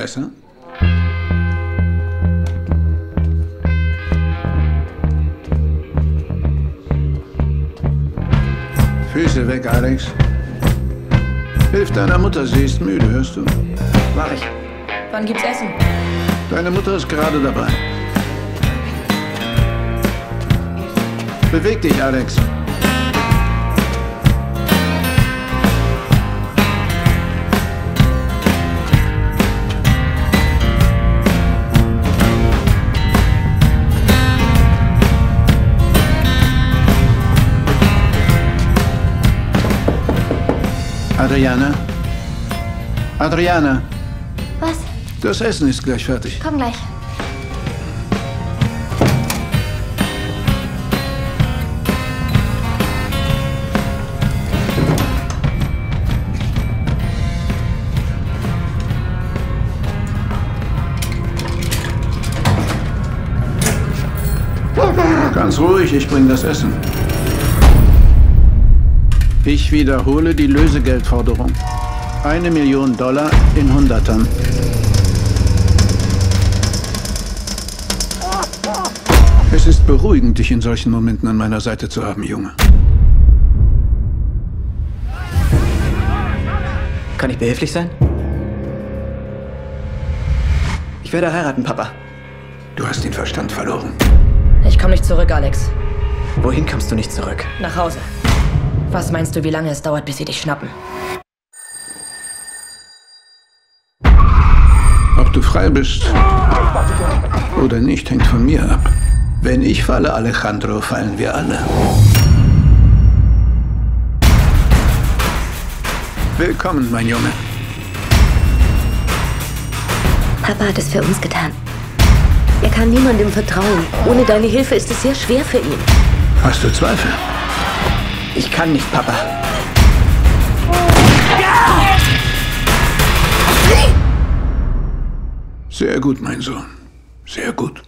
Besser? Füße weg, Alex. Hilf deiner Mutter, sie ist müde, hörst du? Mach ich. Wann gibt's Essen? Deine Mutter ist gerade dabei. Beweg dich, Alex. Adriana? Adriana, Was? das Essen ist gleich fertig. Komm gleich. Ganz ruhig, ich bring das Essen. Ich wiederhole die Lösegeldforderung. Eine Million Dollar in Hundertern. Es ist beruhigend, dich in solchen Momenten an meiner Seite zu haben, Junge. Kann ich behilflich sein? Ich werde heiraten, Papa. Du hast den Verstand verloren. Ich komme nicht zurück, Alex. Wohin kommst du nicht zurück? Nach Hause. Was meinst du, wie lange es dauert, bis sie dich schnappen? Ob du frei bist oder nicht, hängt von mir ab. Wenn ich falle, Alejandro, fallen wir alle. Willkommen, mein Junge. Papa hat es für uns getan. Er kann niemandem vertrauen. Ohne deine Hilfe ist es sehr schwer für ihn. Hast du Zweifel? Ich kann nicht, Papa. Sehr gut, mein Sohn. Sehr gut.